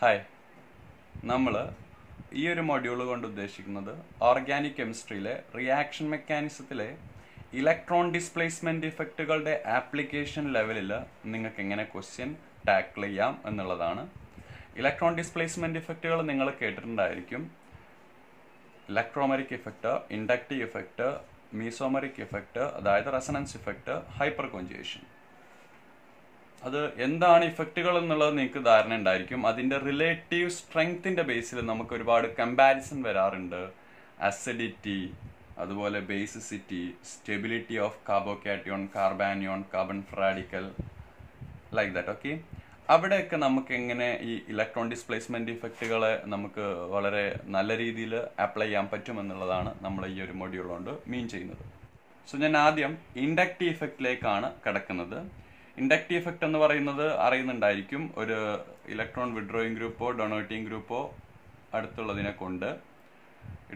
Hi നമ്മൾ ഈ ഒരു മൊഡ്യൂൾ കൊണ്ട് ഉദ്ദേശിക്കുന്നത് ഓർഗാനിക് കെമിസ്ട്രിയിലെ റിയാക്ഷൻ മെക്കാനിസത്തിലെ ഇലക്ട്രോൺ ഡിസ്പ്ലേസ്മെന്റ് ഇഫക്റ്റുകളുടെ ആപ്ലിക്കേഷൻ ലെവലിൽ നിങ്ങൾക്ക് എങ്ങനെ ക്വസ്റ്റ്യൻ ടാക്കിൾ ചെയ്യാം എന്നുള്ളതാണ്. ഇലക്ട്രോൺ ഡിസ്പ്ലേസ്മെന്റ് ഇഫക്റ്റുകൾ നിങ്ങൾ കേട്ടിട്ടുണ്ടായിരിക്കും. Electromeric effect inductive effect mesomeric effect അതായത് റെസണൻസ് ഇഫക്റ്റ് ഹൈപ്പർ കോഞ്ചുവേഷൻ അത് എന്താണ് ഇഫക്റ്റുകൾ എന്നുള്ളത് നിങ്ങൾക്ക് ധാരണ ഉണ്ടായിരിക്കും. അതിന്റെ റിലേറ്റീവ് സ്ട്രെങ്ത്തിന്റെ ബേസിൽ നമുക്ക് ഒരുപാട് കമ്പാരിസൺ വരാറുണ്ട്. അസിഡിറ്റി അതുപോലെ basicity stability of carbocation carbanion carbon free radical like that okay അവിടെയൊക്കെ നമുക്ക് എങ്ങനെ ഈ ഇലക്ട്രോൺ ഡിസ്പ്ലേസ്മെന്റ് ഇഫക്റ്റുകളെ നമുക്ക് വളരെ നല്ല രീതിയിൽ അപ്ലൈ ചെയ്യാൻ പറ്റുമെന്നുള്ളതാണ് നമ്മൾ ഈ ഒരു മൊഡ്യൂൾ കൊണ്ട് മീൻ ചെയ്യുന്നത്. സോ ഞാൻ ആദ്യം ഇൻഡക്റ്റീവ് ഇഫക്റ്റിലേക്കാണ് കിടക്കുന്നത്. ഇൻഡക്റ്റീവ് ഇഫക്റ്റ് എന്ന് പറയുന്നത് അറിയുന്നുണ്ടായിരിക്കും. ഒരു ഇലക്ട്രോൺ വിഡ്രോയിങ് ഗ്രൂപ്പോ ഡൊണേറ്റിംഗ് ഗ്രൂപ്പോ അടുത്തുള്ളതിനെ കൊണ്ട്.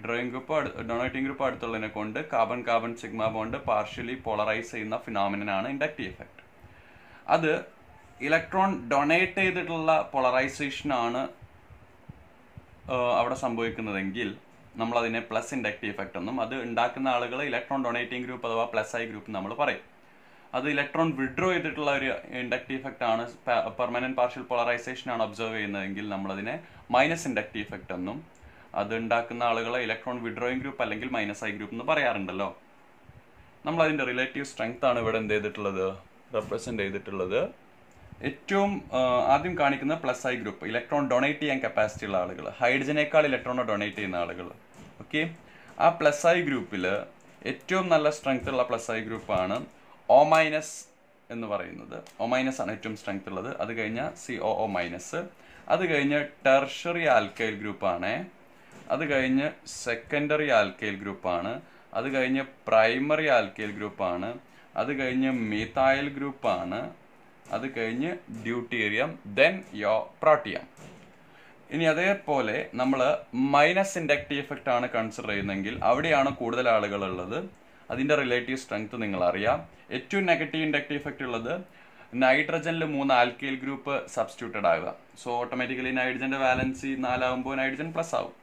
ഡ്രോയിങ് ഗ്രൂപ്പ് ഡൊണേറ്റിംഗ് ഗ്രൂപ്പ് അടുത്തുള്ളതിനെ കൊണ്ട് carbon carbon sigma bond partially polarise ചെയ്യുന്ന ഫിനോമിനാണ് ഇൻഡക്റ്റീവ് ഇഫക്റ്റ്. അത് ഇലക്ട്രോൺ ഡൊണേറ്റ് ചെയ്തിട്ടുള്ള പോളറൈസേഷൻ ആണ് അവിടെ സംഭവിക്കുന്നതെങ്കിൽ നമ്മൾ അതിനെ പ്ലസ് ഇൻഡക്റ്റീവ് ഇഫക്റ്റ് എന്നും അത് ഉണ്ടാക്കുന്ന ആളുകൾ ഇലക്ട്രോൺ ഡൊണേറ്റിംഗ് ഗ്രൂപ്പ് അഥവാ പ്ലസ് ആയി ഗ്രൂപ്പ് നമ്മൾ പറയും. അത് ഇലക്ട്രോൺ വിഡ്രോ ചെയ്തിട്ടുള്ള ഒരു ഇൻഡക്റ്റീവ് ഇഫക്റ്റ് ആണ്. പെർമനന്റ് പാർഷ്യൽ പോളറൈസേഷൻ ആണ് ഒബ്സർവ് ചെയ്യുന്നതെങ്കിൽ നമ്മളതിനെ മൈനസ് ഇൻഡക്റ്റീവ് ഇഫക്റ്റ് എന്നും അത് ഉണ്ടാക്കുന്ന ആളുകളെ ഇലക്ട്രോൺ വിഡ്രോയിങ് ഗ്രൂപ്പ് അല്ലെങ്കിൽ മൈനസ് ഐ ഗ്രൂപ്പ് എന്ന് പറയാറുണ്ടല്ലോ. നമ്മൾ അതിന്റെ റിലേറ്റീവ് സ്ട്രെങ്ത് ആണ് ഇവിടെ എന്ത് ചെയ്തിട്ടുള്ളത്? റെപ്രസെന്റ് ചെയ്തിട്ടുള്ളത്. ഏറ്റവും ആദ്യം കാണിക്കുന്ന plus I group electron donate ചെയ്യാൻ കപ്പാസിറ്റി ഉള്ള ആളുകൾ ഹൈഡ്രജനേക്കാൾ ഇലക്ട്രോണോ ഡൊണേറ്റ് ചെയ്യുന്ന ആളുകൾ. ഓക്കെ ആ പ്ലസ് ഐ ഗ്രൂപ്പിൽ ഏറ്റവും നല്ല സ്ട്രെങ്ത് ഉള്ള പ്ലസ് ഐ ഗ്രൂപ്പാണ് ഒ മൈനസ് എന്ന് പറയുന്നത്. ഒ മൈനസ് ആണ് ഏറ്റവും സ്ട്രെങ്ത് ഉള്ളത്. അത് കഴിഞ്ഞാൽ സി ഒ ഒ മൈനസ് അത് കഴിഞ്ഞ് ടെർഷറി ആൽക്കൈൽ ഗ്രൂപ്പാണ് അത് കഴിഞ്ഞ് സെക്കൻഡറി ആൽക്കൈൽ ഗ്രൂപ്പാണ് അത് കഴിഞ്ഞ് പ്രൈമറി ആൽക്കൈൽ ഗ്രൂപ്പാണ് അത് കഴിഞ്ഞ് മീതായൽ ഗ്രൂപ്പാണ് അത് കഴിഞ്ഞ് ഡ്യൂട്ടീരിയം ദെൻ യോ പ്രോട്ടിയം ഇനി അതേപോലെ നമ്മൾ മൈനസ് ഇൻഡക്റ്റീവ് ഇഫക്റ്റ് ആണ് കൺസിഡർ ചെയ്യുന്നതെങ്കിൽ അവിടെയാണ് കൂടുതൽ ആളുകൾ ഉള്ളത്. അതിന്റെ റിലേറ്റീവ് സ്ട്രെങ്ത് നിങ്ങൾ അറിയാം ഏറ്റവും നെഗറ്റീവ് ഇൻഡക്റ്റീവ് ഇഫക്റ്റ് ഉള്ളത് നൈട്രജനിൽ മൂന്ന് ആൽക്കൈൽ ഗ്രൂപ്പ് സബ്സ്റ്റിറ്റ്യൂട്ടഡ് ആകുക സോ ഓട്ടോമാറ്റിക്കലി നൈട്രജന്റെ വാലൻസി നാലാകുമ്പോൾ നൈട്രജൻ പ്ലസ് ആവും.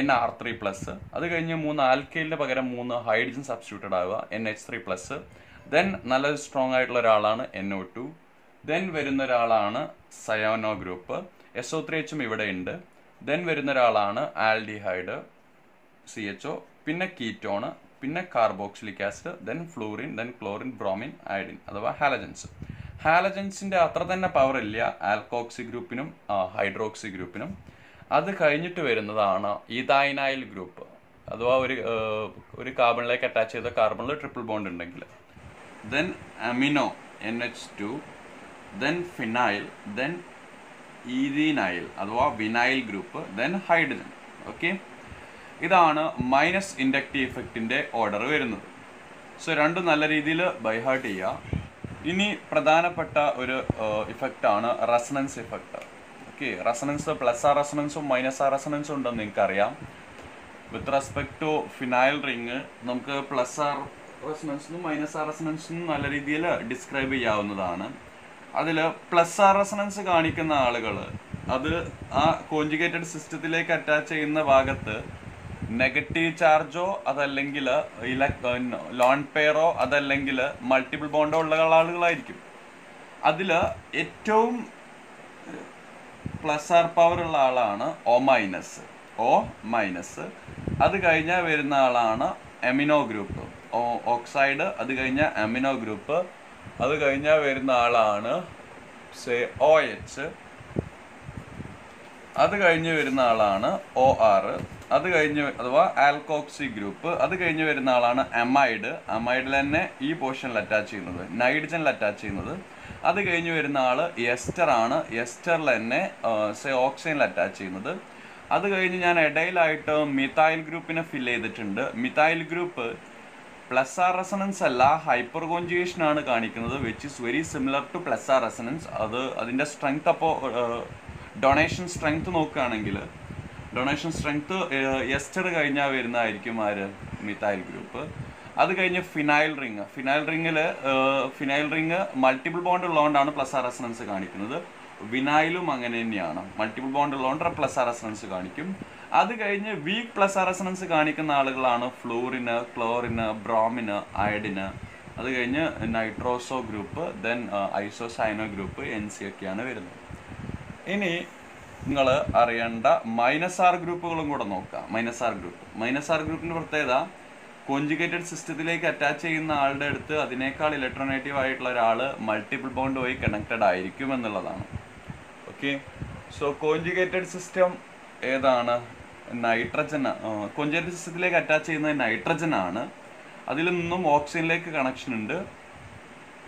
എൻ ആർ ത്രീ പ്ലസ് അത് കഴിഞ്ഞ് മൂന്ന് ആൽക്കൈലിന് പകരം മൂന്ന് ഹൈഡ്രജൻ സബ്സ്റ്റിറ്റ്യൂട്ടഡ് ആവുക. N H three plus then നല്ല സ്ട്രോങ് ആയിട്ടുള്ള ഒരാളാണ് എൻ ഒ ടു ദെൻ വരുന്ന ഒരാളാണ് cyano group S O three എച്ചും ഇവിടെ ഉണ്ട്. ദെൻ വരുന്ന ഒരാളാണ് ആൽഡിഹൈഡ് സി എച്ച് ഒ പിന്നെ കീറ്റോണ് പിന്നെ carboxylic acid then fluorine then chlorine bromine iodine അഥവാ ഹാലജൻസ് ഹാലജൻസിന്റെ അത്ര തന്നെ പവർ ഇല്ല ആൽക്കോക്സി ഗ്രൂപ്പിനും ഹൈഡ്രോക്സി ഗ്രൂപ്പിനും അത് കഴിഞ്ഞിട്ട് വരുന്നതാണ് ഇതൈനായിൽ ഗ്രൂപ്പ് അഥവാ ഒരു ഒരു കാർബണിലേക്ക് അറ്റാച്ച് ചെയ്ത കാർബണിൽ ട്രിപ്പിൾ ബോണ്ട് ഉണ്ടെങ്കിൽ. Then amino N H two then phenyl then ethenyl അഥവാ vinyl group then hydrogen okay ഇതാണ് മൈനസ് ഇൻഡക്റ്റീവ് ഇഫക്റ്റിന്റെ ഓർഡർ വരുന്നത്. സോ രണ്ടും നല്ല രീതിയിൽ ബൈഹാർട്ട് ചെയ്യുക ഇനി പ്രധാനപ്പെട്ട ഒരു ഇഫക്റ്റാണ് resonance effect okay resonance plus ആ റെസണൻസും മൈനസ് ആ റെസണൻസും ഉണ്ടെന്ന് നിങ്ങൾക്കറിയാം. With respect to phenyl ring നമുക്ക് പ്ലസ് ആർ റെസണൻസിനും മൈനസ് ആർ റെസണൻസിനും നല്ല രീതിയിൽ ഡിസ്ക്രൈബ് ചെയ്യാവുന്നതാണ്. അതിൽ പ്ലസ് ആർ റെസണൻസ് കാണിക്കുന്ന ആളുകൾ അത് ആ കോഞ്ചുഗേറ്റഡ് സിസ്റ്റത്തിലേക്ക് അറ്റാച്ച് ചെയ്യുന്ന ഭാഗത്ത് നെഗറ്റീവ് ചാർജോ അതല്ലെങ്കിൽ ലോൺ പെയറോ അതല്ലെങ്കിൽ മൾട്ടിപ്പിൾ ബോണ്ടോ ഉള്ള ആളുകളായിരിക്കും. അതിൽ ഏറ്റവും പ്ലസ് ആർ പവർ ഉള്ള ആളാണ് ഒ മൈനസ് ഒ മൈനസ് അത് കഴിഞ്ഞാൽ വരുന്ന ആളാണ് എമിനോ ഗ്രൂപ്പ് ഓക്സൈഡ് അത് കഴിഞ്ഞാൽ എമിനോ ഗ്രൂപ്പ് അത് കഴിഞ്ഞാൽ വരുന്ന ആളാണ് സേ ഒ എച്ച് അത് കഴിഞ്ഞ് വരുന്ന ആളാണ് ഒ ആർ അത് കഴിഞ്ഞ് അഥവാ ആൽക്കോക്സി ഗ്രൂപ്പ്. അത് കഴിഞ്ഞ് വരുന്ന ആളാണ് അമൈഡ്. അമൈഡിൽ തന്നെ ഈ പോർഷനിൽ അറ്റാച്ച് ചെയ്യുന്നത്. നൈഡ്രജനിൽ അറ്റാച്ച് ചെയ്യുന്നത്. അത് കഴിഞ്ഞ് വരുന്ന ആൾ എസ്റ്റർ ആണ്. എസ്റ്ററിൽ തന്നെ സെ ഓക്സിജനിൽ അറ്റാച്ച് ചെയ്യുന്നത്. അത് കഴിഞ്ഞ് ഞാൻ ഇടയിലായിട്ട് മിതായിൽ ഗ്രൂപ്പിനെ ഫിൽ ചെയ്തിട്ടുണ്ട്. Methyl group plus R resonance അല്ല ഹൈപ്പർ കോഞ്ചുവേഷൻ ആണ് കാണിക്കുന്നത് which is very similar to plus R resonance അത് അതിന്റെ സ്ട്രെങ്ത് അപ്പോൾ ഡൊണേഷൻ സ്ട്രെങ്ത് നോക്കുകയാണെങ്കിൽ ഡൊണേഷൻ സ്ട്രെങ്ത് എസ്റ്റർ കഴിഞ്ഞാൽ വരുന്നതായിരിക്കും ആര്? മിതായിൽ ഗ്രൂപ്പ് അത് കഴിഞ്ഞ് ഫിനൈൽ റിങ് ഫിനൈൽ റിങ്ങിൽ ഫിനൈൽ റിങ് മൾട്ടിപ്പിൾ ബോണ്ട് ഉള്ളതുകൊണ്ടാണ് പ്ലസ് ആർ റെസണൻസ് കാണിക്കുന്നത്. വിനായിലും അങ്ങനെ തന്നെയാണ്. മൾട്ടിപ്പിൾ ബോണ്ട് ഉള്ളതുകൊണ്ട് പ്ലസ് ആർ റെസണൻസ് കാണിക്കും. അത് കഴിഞ്ഞ് വീക്ക് പ്ലസ് ആർ റെസണൻസ് കാണിക്കുന്ന ആളുകളാണ് ഫ്ലൂറിന് ക്ലോറിന് ബ്രോമിന് അയഡിന് അത് കഴിഞ്ഞ് nitroso group then isocyano group N C ഒക്കെയാണ് വരുന്നത്. ഇനി നിങ്ങൾ അറിയേണ്ട മൈനസ് ആർ ഗ്രൂപ്പുകളും കൂടെ നോക്കാം. Minus R group. Minus R ഗ്രൂപ്പിന്റെ പ്രത്യേകത കോഞ്ചുഗേറ്റഡ് സിസ്റ്റത്തിലേക്ക് അറ്റാച്ച് ചെയ്യുന്ന ആളുടെ അടുത്ത് അതിനേക്കാൾ ഇലക്ട്രോനേറ്റീവ് ആയിട്ടുള്ള ഒരാൾ മൾട്ടിപ്പിൾ ബോണ്ട് വഴി കണക്റ്റഡ് ആയിരിക്കും എന്നുള്ളതാണ്. ഓക്കെ സോ കോഞ്ചുഗേറ്റഡ് സിസ്റ്റം ഏതാണ്? നൈട്രജൻ കോഞ്ചുഗേറ്റഡ് സിസ്റ്റത്തിലേക്ക് അറ്റാച്ച് ചെയ്യുന്നത് നൈട്രജൻ ആണ്. അതിൽ നിന്നും ഓക്സിജനിലേക്ക് കണക്ഷൻ ഉണ്ട്.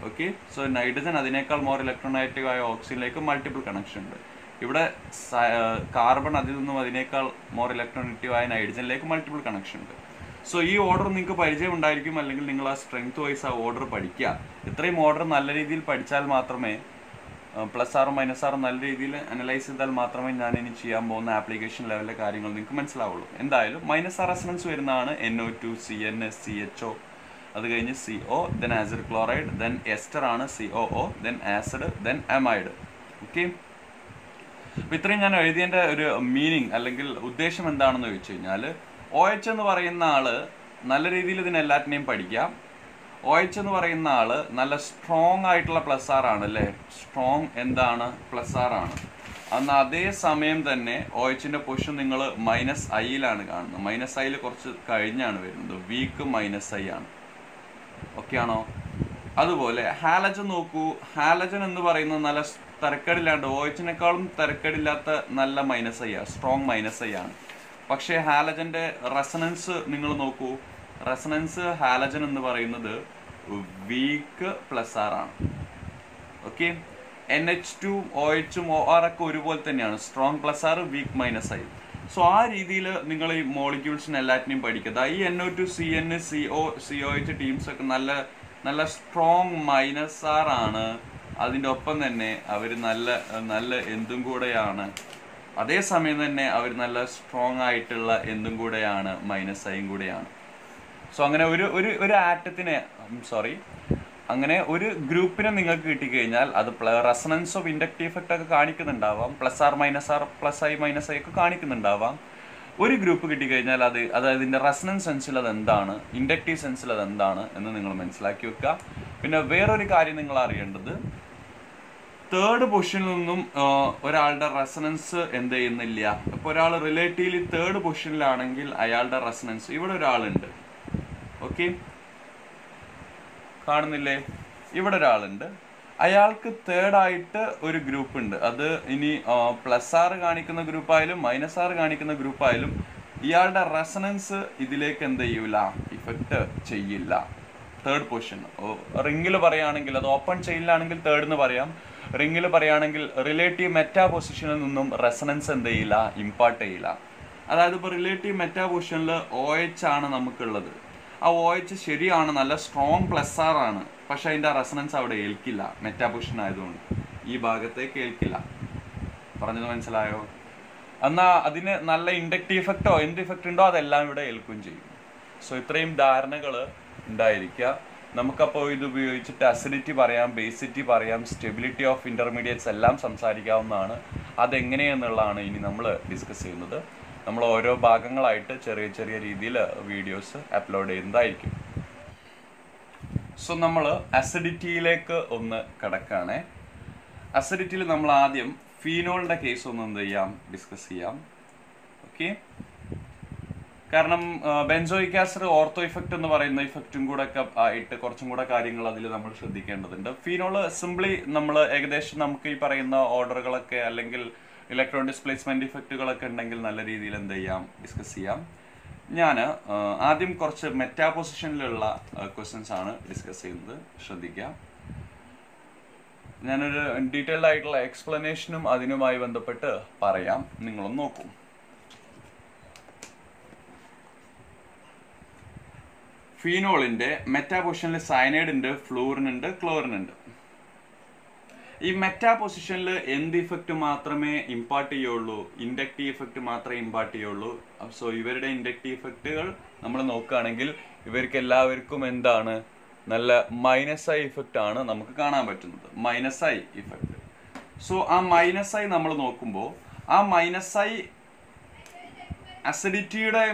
ഓക്കെ സോ നൈട്രജൻ അതിനേക്കാൾ മോർ ഇലക്ട്രോണൈറ്റീവ് ആയ ഓക്സിജനിലേക്ക് മൾട്ടിപ്പിൾ കണക്ഷൻ ഉണ്ട്. ഇവിടെ കാർബൺ അതിൽ നിന്നും അതിനേക്കാൾ മോർ ഇലക്ട്രോണൈറ്റീവ് ആയ നൈട്രജനിലേക്ക് മൾട്ടിപ്പിൾ കണക്ഷൻ ഉണ്ട്. സോ ഈ ഓർഡർ നിങ്ങൾക്ക് പരിചയം ഉണ്ടായിരിക്കും അല്ലെങ്കിൽ നിങ്ങൾ ആ സ്ട്രെങ്ത് വൈസ് ആ ഓർഡർ പഠിക്കുക. ഇത്രയും ഓർഡർ നല്ല രീതിയിൽ പഠിച്ചാൽ മാത്രമേ പ്ലസ് ആറും മൈനസ് ആറും നല്ല രീതിയിൽ അനലൈസ് ചെയ്താൽ മാത്രമേ ഞാൻ ഇനി ചെയ്യാൻ പോകുന്ന ആപ്ലിക്കേഷൻ ലെവലിലെ കാര്യങ്ങൾ നിങ്ങൾക്ക് മനസ്സിലാവുള്ളൂ. എന്തായാലും മൈനസ് ആർ റെസണൻസ് വരുന്നതാണ് N O two C N S C H O അത് കഴിഞ്ഞ് C O then acid chloride then ester ആണ് C O O then acid then amide okay അപ്പൊ ഇത്രയും ഞാൻ എഴുതിയതിന്റെ ഒരു മീനിങ് അല്ലെങ്കിൽ ഉദ്ദേശം എന്താണെന്ന് ചോദിച്ചു കഴിഞ്ഞാൽ ഒ എച്ച് എന്ന് പറയുന്ന ആൾ നല്ല രീതിയിൽ ഇതിനെല്ലാറ്റിനെയും പഠിക്കാം ഒ എച്ച് എന്ന് പറയുന്ന ആൾ നല്ല സ്ട്രോങ് ആയിട്ടുള്ള പ്ലസ് ആർ ആണ് അല്ലേ? സ്ട്രോങ് എന്താണ്? പ്ലസ് ആർ ആണ്. അന്ന് അതേ സമയം തന്നെ ഒ എച്ചിന്റെ പൊസിഷൻ നിങ്ങൾ മൈനസ് ഐയിലാണ് കാണുന്നത്. മൈനസ് ഐയിൽ കുറച്ച് കഴിഞ്ഞാണ് വരുന്നത്. വീക്ക് മൈനസ് ഐ ആണ്. ഓക്കെ ആണോ അതുപോലെ ഹാലജൻ നോക്കൂ. ഹാലജൻ എന്ന് പറയുന്നത് നല്ല തരക്കേടില്ലാണ്ട് ഒ എച്ചിനേക്കാളും തരക്കേടില്ലാത്ത നല്ല മൈനസ് ഐ ആണ് സ്ട്രോങ് മൈനസ് ഐ ആണ്. പക്ഷേ ഹാലജന്റെ റെസണൻസ് നിങ്ങൾ നോക്കൂ. റെസണൻസ് ഹാലജൻ എന്ന് പറയുന്നത് വീക്ക് പ്ലസ് ആർ ആണ്. Okay N H two O എച്ചും O R ഒക്കെ ഒരുപോലെ തന്നെയാണ്. Strong plus R weak minus I so ആ രീതിയിൽ നിങ്ങൾ ഈ മോളിക്യൂൾസിന് എല്ലാറ്റിനെയും പഠിക്കുക. ഈ N O two C N C O C O H teams ഒക്കെ നല്ല നല്ല സ്ട്രോങ് മൈനസ് ആർ ആണ്. അതിന്റെ ഒപ്പം തന്നെ അവർ നല്ല നല്ല എന്തും കൂടെയാണ്. അതേസമയം തന്നെ അവർ നല്ല സ്ട്രോങ് ആയിട്ടുള്ള എന്തും കൂടെയാണ് മൈനസ് ഐയും കൂടെയാണ്. സോ അങ്ങനെ ഒരു ഒരു ഒരു ആറ്റത്തിനെ സോറി അങ്ങനെ ഒരു ഗ്രൂപ്പിനെ നിങ്ങൾക്ക് കിട്ടിക്കഴിഞ്ഞാൽ അത് റെസണൻസ് ഓഫ് ഇൻഡക്റ്റീവ് ഇഫക്റ്റ് ഒക്കെ കാണിക്കുന്നുണ്ടാവാം. Plus R minus R plus I minus I ഒക്കെ കാണിക്കുന്നുണ്ടാവാം. ഒരു ഗ്രൂപ്പ് കിട്ടിക്കഴിഞ്ഞാൽ അത് അതായത് ഇതിന്റെ റെസണൻസ് സെൻസിൽ അത് എന്താണ് ഇൻഡക്റ്റീവ് സെൻസിൽ അത് എന്താണ് എന്ന് നിങ്ങൾ മനസ്സിലാക്കി വെക്കുക. പിന്നെ വേറൊരു കാര്യം നിങ്ങൾ അറിയേണ്ടത് തേർഡ് പൊസിഷനിൽ നിന്നും ഒരാളുടെ റെസണൻസ് എന്ത് ചെയ്യുന്നില്ല. ഇപ്പോൾ ഒരാൾ റിലേറ്റീവ്ലി തേർഡ് പൊസിഷനിലാണെങ്കിൽ അയാളുടെ റെസണൻസ് ഇവിടെ ഒരാളുണ്ട്. ഓക്കെ കാണുന്നില്ലേ? ഇവിടെ ഒരാളുണ്ട്. അയാൾക്ക് തേർഡായിട്ട് ഒരു ഗ്രൂപ്പ് ഉണ്ട്. അത് ഇനി പ്ലസ് ആറ് കാണിക്കുന്ന ഗ്രൂപ്പായാലും മൈനസ് ആറ് കാണിക്കുന്ന ഗ്രൂപ്പായാലും ഇയാളുടെ റെസണൻസ് ഇതിലേക്ക് എന്ത് ചെയ്യൂല? ഇഫക്റ്റ് ചെയ്യില്ല. തേർഡ് പൊസിഷൻ റിങ്ങിൽ പറയുകയാണെങ്കിൽ അത് ഓപ്പൺ ചെയ്യില്ലാണെങ്കിൽ തേർഡ് എന്ന് പറയാം. റിങ്ങിൽ പറയുകയാണെങ്കിൽ റിലേറ്റീവ് മെറ്റാ പൊസിഷനിൽ നിന്നും റെസണൻസ് എന്ത് ചെയ്യില്ല? ഇമ്പാർട്ട് ചെയ്യില്ല. അതായത് ഇപ്പോൾ റിലേറ്റീവ് മെറ്റാ പൊസിഷനിൽ ഒ എച്ച് ആണ് നമുക്കുള്ളത്. ആ ഒ എച്ച് ശരിയാണ് നല്ല സ്ട്രോങ് പ്ലസ് ആർ ആണ്. പക്ഷെ അതിന്റെ റെസണൻസ് അവിടെ ഏൽക്കില്ല. മെറ്റാ പൊസിഷൻ ആയതുകൊണ്ട്. ഈ ഭാഗത്തേക്ക് ഏൽക്കില്ല. പറഞ്ഞത് മനസ്സിലായോ? എന്നാൽ അതിന് നല്ല ഇൻഡക്റ്റീവ് ഇഫക്റ്റോ എന്ത് ഇഫക്റ്റ് ഉണ്ടോ അതെല്ലാം ഇവിടെ ഏൽക്കുകയും ചെയ്യും. സോ ഇത്രയും ധാരണകൾ ഉണ്ടായിരിക്കുക. നമുക്കപ്പോൾ ഇത് ഉപയോഗിച്ചിട്ട് അസിഡിറ്റി പറയാം ബേസിറ്റി പറയാം സ്റ്റെബിലിറ്റി ഓഫ് ഇന്റർമീഡിയറ്റ്സ് എല്ലാം സംസാരിക്കാവുന്നതാണ്. അതെങ്ങനെയെന്നുള്ളതാണ് ഇനി നമ്മൾ ഡിസ്കസ് ചെയ്യുന്നത്. നമ്മൾ ഓരോ ഭാഗങ്ങളായിട്ട് ചെറിയ ചെറിയ രീതിയിൽ വീഡിയോസ് അപ്ലോഡ് ചെയ്യുന്നതായിരിക്കും. സോ നമ്മൾ അസിഡിറ്റിയിലേക്ക് ഒന്ന് കിടക്കുകയാണേ അസിഡിറ്റിയിൽ നമ്മൾ ആദ്യം ഫീനോളിന്റെ കേസ് ഒന്ന് എന്ത് ചെയ്യാം? ഡിസ്കസ് ചെയ്യാം. ഓക്കെ കാരണം ബെൻസോയിക് ആസിഡ് ഓർത്തോ ഇഫക്റ്റ് എന്ന് പറയുന്ന ഇഫക്റ്റും കൂടെ ഒക്കെ ആയിട്ട് കുറച്ചും കൂടെ കാര്യങ്ങൾ അതിൽ നമ്മൾ ശ്രദ്ധിക്കേണ്ടതുണ്ട്. ഫീനോൾ സിംപ്ലി നമ്മൾ ഏകദേശം നമുക്ക് ഈ പറയുന്ന ഓർഡറുകളൊക്കെ അല്ലെങ്കിൽ ഇലക്ട്രോൺ ഡിസ്പ്ലേസ്മെന്റ് ഇഫക്റ്റുകളൊക്കെ ഉണ്ടെങ്കിൽ നല്ല രീതിയിൽ എന്ത് ചെയ്യാം? ഡിസ്കസ് ചെയ്യാം. ഞാൻ ആദ്യം കുറച്ച് മെറ്റാ പൊസിഷനിലുള്ള ക്വസ്റ്റ്യൻസ് ആണ് ഡിസ്കസ് ചെയ്യുന്നത്. ശ്രദ്ധിക്കാം. ഞാനൊരു ഡീറ്റെയിൽഡ് ആയിട്ടുള്ള എക്സ്പ്ലനേഷനും അതിനുമായി ബന്ധപ്പെട്ട് പറയാം. നിങ്ങളൊന്ന് നോക്കും. ഫീനോളിന്റെ മെറ്റാ പൊസിഷനിൽ സയനൈഡ് ഉണ്ട് ഫ്ലൂറിൻ ഉണ്ട് ക്ലോറിൻ ഉണ്ട് ഈ മെറ്റാ പൊസിഷനിൽ എന്ത് ഇഫക്റ്റ് മാത്രമേ ഇമ്പാർട്ട് ചെയ്യുള്ളൂ? ഇൻഡക്റ്റീവ് ഇഫക്റ്റ് മാത്രമേ ഇമ്പാർട്ട് ചെയ്യുള്ളൂ? സോ ഇവരുടെ ഇൻഡക്റ്റീവ് ഇഫക്റ്റുകൾ നമ്മൾ നോക്കുകയാണെങ്കിൽ ഇവർക്ക് എല്ലാവർക്കും എന്താണ്? നല്ല മൈനസ് ഐ ഇഫക്റ്റ് ആണ് നമുക്ക് കാണാൻ പറ്റുന്നത്. മൈനസ് ഐ ഇഫക്റ്റ് സോ ആ മൈനസ് ഐ നമ്മൾ നോക്കുമ്പോൾ ആ മൈനസ് ഐ അസിഡിറ്റിയുടെ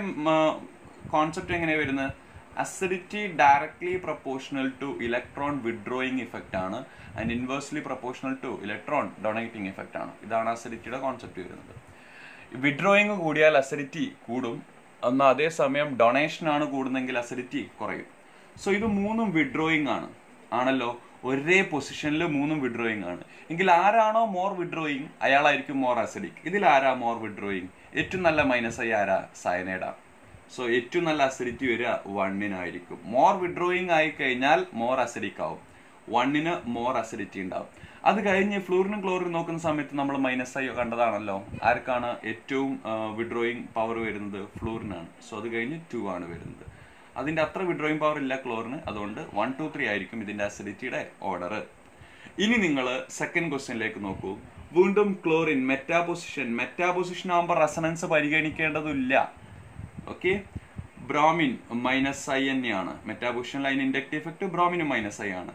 കോൺസെപ്റ്റ് എങ്ങനെയാണ് വരുന്നത്? Acidity directly proportional to electron withdrawing effect ആണ്. And inversely proportional to electron donating effect ആണ്. ഇതാണ് അസിഡിറ്റിയുടെ കോൺസെപ്റ്റ് വരുന്നത്. വിഡ്രോയിങ് കൂടിയാൽ അസിഡിറ്റി കൂടും. എന്നാൽ അതേസമയം ഡൊണേഷൻ ആണ് കൂടുന്നെങ്കിൽ അസിഡിറ്റി കുറയും. സോ ഇത് മൂന്നും വിഡ്രോയിങ് ആണ്. ആണല്ലോ? ഒരേ പൊസിഷനിൽ മൂന്നും വിഡ്രോയിങ് ആണ്. എങ്കിൽ ആരാണോ മോർ വിഡ്രോയിങ് അയാളായിരിക്കും മോർ അസിഡിക് ഇതിൽ ആരാ മോർ വിഡ്രോയിങ് ഏറ്റവും നല്ല മൈനസ് ആയി ആരാ? സയനൈഡാ സോ ഏറ്റവും നല്ല അസിഡിറ്റി വരിക വണ്ണിനായിരിക്കും മോർ വിഡ്രോയിങ് ആയി കഴിഞ്ഞാൽ മോർ അസിഡിക് ആവും. വണ്ണിന് മോർ അസിഡിറ്റി ഉണ്ടാവും. അത് കഴിഞ്ഞ് ഫ്ലൂറിനും ക്ലോറിനും നോക്കുന്ന സമയത്ത് നമ്മൾ മൈനസ് ആയി കണ്ടതാണല്ലോ. ആർക്കാണ് ഏറ്റവും വിഡ്രോയിങ് പവർ വരുന്നത്? ഫ്ലൂറിനാണ് സോ അത് കഴിഞ്ഞ് ടു ആണ് വരുന്നത്. അതിന്റെ അത്ര വിഡ്രോയിങ് പവർ ഇല്ല ക്ലോറിന് അതുകൊണ്ട് വൺ ടു ത്രീ ആയിരിക്കും ഇതിന്റെ അസിഡിറ്റിയുടെ ഓർഡർ ഇനി നിങ്ങൾ സെക്കൻഡ് ക്വസ്റ്റ്യനിലേക്ക് നോക്കൂ. വീണ്ടും chlorine meta position meta position ആകുമ്പോൾ റെസണൻസ് പരിഗണിക്കേണ്ടതില്ല ഓക്കെ ബ്രോമിൻ മൈനസ് ഐ തന്നെയാണ് meta position line inductive effect ബ്രോമിനും minus I ആണ്.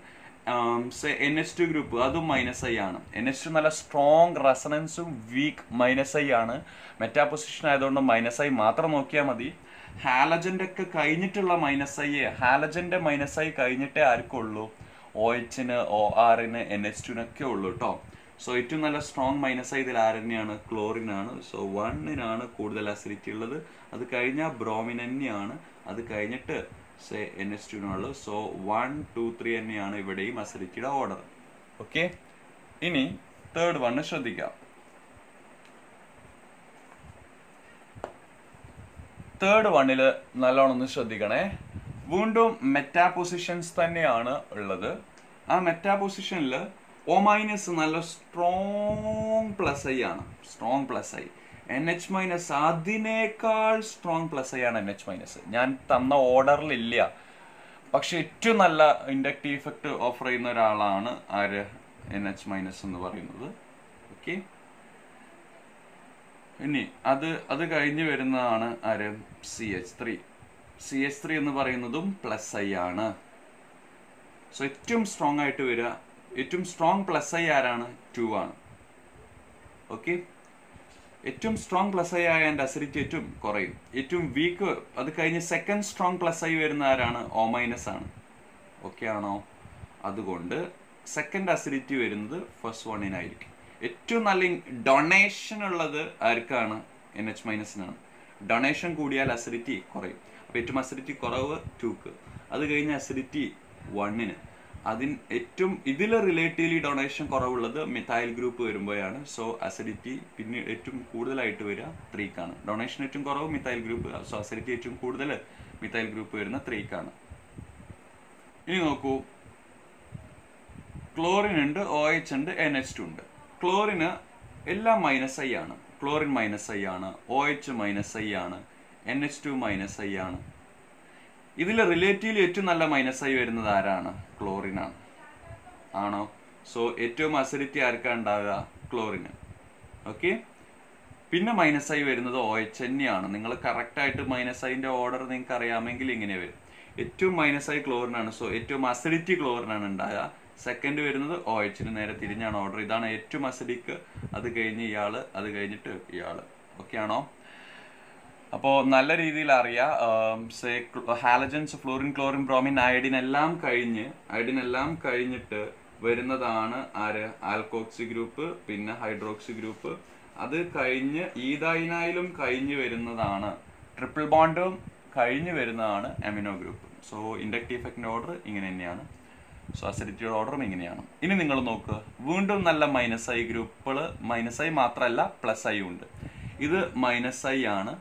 എൻ എച്ച് ടു ഗ്രൂപ്പ് അതും മൈനസ് ഐ ആണ്. എൻ എച്ച് ടു നല്ല സ്ട്രോങ് റെസണൻസും വീക്ക് മൈനസ് ഐ ആണ്. മെറ്റാപൊസിഷൻ ആയതുകൊണ്ട് മൈനസ് ഐ മാത്രം നോക്കിയാൽ മതി. ഹാലജന്റെ ഒക്കെ കഴിഞ്ഞിട്ടുള്ള മൈനസ് ഐ ഹാലജന്റെ മൈനസ് ഐ കഴിഞ്ഞിട്ടേ ആർക്കുള്ളൂ? ഒ എച്ചിന് ഒ ആറിന് എൻ എച്ച് ടുനൊക്കെ ഉള്ളൂ കേട്ടോ സോ ഏറ്റവും നല്ല സ്ട്രോങ് മൈനസ് ആയതിൽ ഇതിൽ ആര് തന്നെയാണ് ക്ലോറിൻ ആണ് സോ വണ്ണിനാണ് കൂടുതൽ അസിഡിറ്റി ഉള്ളത്. അത് കഴിഞ്ഞാൽ ബ്രോമിൻ തന്നെയാണ്. അത് കഴിഞ്ഞിട്ട് സേ എൻ എസ് ടുനുള്ളത് സോ വൺ ടു ത്രീ തന്നെയാണ് ഇവിടെയും അസിഡിറ്റിയുടെ ഓർഡർ ഓക്കെ ഇനി തേർഡ് വണ്ണ് ശ്രദ്ധിക്കാം. തേർഡ് വണ്ണിൽ നല്ലോണം ഒന്ന് ശ്രദ്ധിക്കണേ. വീണ്ടും മെറ്റാപൊസിഷൻസ് തന്നെയാണ് ഉള്ളത്. ആ മെറ്റാപൊസിഷനിൽ ഒ മൈനസ് നല്ല സ്ട്രോങ് പ്ലസ് ഐ ആണ്. Strong plus I N H minus അതിനേക്കാൾ സ്ട്രോങ് പ്ലസ് ഐ ആണ് എൻ എച്ച് മൈനസ് ഞാൻ തന്ന ഓർഡറിൽ ഇല്ല. പക്ഷെ ഏറ്റവും നല്ല ഇൻഡക്റ്റീവ് ഇഫക്റ്റ് ഓഫർ ചെയ്യുന്ന ഒരാളാണ് ആര്? എൻ എച്ച് മൈനസ് എന്ന് പറയുന്നത്. ഓക്കെ ഇനി അത് അത് കഴിഞ്ഞ് വരുന്നതാണ് ആര്? C H three C H three എന്ന് പറയുന്നതും പ്ലസ് ഐ ആണ്. സോ ഏറ്റവും സ്ട്രോങ് ആയിട്ട് വരിക ഏറ്റവും സ്ട്രോങ് പ്ലസ് ഐ ആരാണ്? ടു ആണ്. ഓക്കെ ഏറ്റവും സ്ട്രോങ് പ്ലസ് ഐ ആയ എന്റെ അസിഡിറ്റി ഏറ്റവും കുറയും. ഏറ്റവും വീക്ക് അത് കഴിഞ്ഞ് സെക്കൻഡ് സ്ട്രോങ് പ്ലസ് ഐ വരുന്ന ആരാണ്? ഓ മൈനസ് ആണ്. ഓക്കെ ആണോ? അതുകൊണ്ട് സെക്കൻഡ് അസിഡിറ്റി വരുന്നത് ഫസ്റ്റ് വണ്ണിനായിരിക്കും ഏറ്റവും നല്ല ഡൊണേഷൻ ഉള്ളത് ആർക്കാണ്? എൻ എച്ച് മൈനസിനാണ് ഡൊണേഷൻ കൂടിയാൽ അസിഡിറ്റി കുറയും. അപ്പോൾ ഏറ്റവും അസിഡിറ്റി കുറവ് ടൂക്ക് അത് കഴിഞ്ഞ് അസിഡിറ്റി വണ്ണിന് അതിന് ഏറ്റവും ഇതിൽ റിലേറ്റീവ്ലി ഡൊണേഷൻ കുറവുള്ളത് മിഥൈൽ ഗ്രൂപ്പ് വരുമ്പോഴാണ്. സോ അസിഡിറ്റി പിന്നെ ഏറ്റവും കൂടുതലായിട്ട് വരിക ത്രീക്കാണ് ഡൊണേഷൻ ഏറ്റവും കുറവ് മിഥൈൽ ഗ്രൂപ്പ് സോ അസിഡിറ്റി ഏറ്റവും കൂടുതൽ മിഥൈൽ ഗ്രൂപ്പ് വരുന്ന ത്രീക്കാണ് ഇനി നോക്കൂ. ക്ലോറിൻ ഉണ്ട് ഒ എച്ച് ഉണ്ട് എൻ എച്ച് ടു ഉണ്ട്. ക്ലോറിന് എല്ലാം മൈനസ് ഐ ആണ്. ക്ലോറിൻ മൈനസ് ഐ ആണ് ഒ എച്ച് മൈനസ് ഐ ആണ് N H two minus I ആണ്. ഇതിൽ റിലേറ്റീവ്ലി ഏറ്റവും നല്ല മൈനസ് ആയി വരുന്നത് ആരാണ്? ക്ലോറിൻ ആണ്? സോ ഏറ്റവും അസിഡിറ്റി ആർക്കാ ഉണ്ടാവുക? ക്ലോറിന്. ഓക്കെ പിന്നെ മൈനസ് ആയി വരുന്നത് ഒ എച്ച് എൻ ആണ്. നിങ്ങൾ കറക്റ്റ് ആയിട്ട് മൈനസ് ഐന്റെ ഓർഡർ നിങ്ങൾക്ക് അറിയാമെങ്കിൽ ഇങ്ങനെ വരും. ഏറ്റവും മൈനസ് ആയി ക്ലോറിനാണ്. സോ ഏറ്റവും അസിഡിറ്റി ക്ലോറിനാണ് ഉണ്ടാകുക സെക്കൻഡ് വരുന്നത് ഒ എച്ചിന് നേരെ തിരിഞ്ഞാണ് ഓർഡർ ഇതാണ് ഏറ്റവും അസിഡിക്ക് അത് കഴിഞ്ഞ് ഇയാൾ അത് കഴിഞ്ഞിട്ട് ഇയാൾ. ഓക്കെ ആണോ? അപ്പോൾ നല്ല രീതിയിൽ അറിയാം say halogens fluorine chlorine bromine iodine എല്ലാം കഴിഞ്ഞ് അയഡിൻ എല്ലാം കഴിഞ്ഞിട്ട് വരുന്നതാണ് ആര്? ആൽക്കോക്സി ഗ്രൂപ്പ് പിന്നെ ഹൈഡ്രോക്സി ഗ്രൂപ്പ്. അത് കഴിഞ്ഞ് ഈതായിനായാലും കഴിഞ്ഞ് വരുന്നതാണ്. ട്രിപ്പിൾ ബോണ്ടും കഴിഞ്ഞ് വരുന്നതാണ് amino group. So inductive effect order ഇങ്ങനെ തന്നെയാണ്. സോ അസിഡിറ്റിയുടെ ഓർഡറും ഇങ്ങനെയാണ്. ഇനി നിങ്ങൾ നോക്കുക വീണ്ടും നല്ല മൈനസ് ഐ ഗ്രൂപ്പുകൾ മൈനസ് ഐ മാത്രമല്ല പ്ലസ് ഐ ഉണ്ട്. ഇത് മൈനസ് ഐ ആണ്.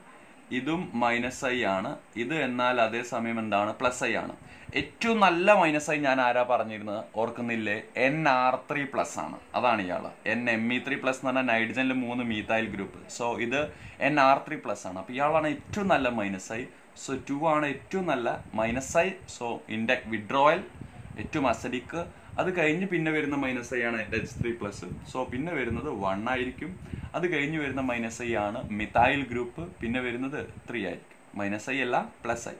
ഇതും മൈനസ് ഐ ആണ്. ഇത് എന്നാൽ അതേസമയം എന്താണ്? പ്ലസ് ഐ ആണ്. ഏറ്റവും നല്ല മൈനസ് ഐ ഞാൻ ആരാ പറഞ്ഞിരുന്നത്? ഓർക്കുന്നില്ലേ? എൻ ആർ ത്രീ പ്ലസ് ആണ്. അതാണ് ഇയാൾ. N M E three plus എന്ന് പറഞ്ഞാൽ നൈട്രജനിൽ മൂന്ന് മീതായിൽ ഗ്രൂപ്പ് സോ ഇത് എൻ ആർ ത്രീ പ്ലസ് ആണ്. അപ്പോൾ ഇയാളാണ് ഏറ്റവും നല്ല മൈനസ് ഐ സോ ടു ആണ് ഏറ്റവും നല്ല മൈനസ് ഐ സോ ഇൻഡക് വിഡ്രോയൽ ഏറ്റവും അസഡിക്ക് അത് കഴിഞ്ഞ് പിന്നെ വരുന്ന മൈനസ് ഐ ആണ് എച്ച് ത്രീ പ്ലസ് സോ പിന്നെ വരുന്നത് വൺ ആയിരിക്കും. അത് കഴിഞ്ഞ് വരുന്ന മൈനസ് ഐ ആണ് മിഥൈൽ ഗ്രൂപ്പ് പിന്നെ വരുന്നത് ത്രീ ആയിരിക്കും. മൈനസ് ഐ അല്ല plus I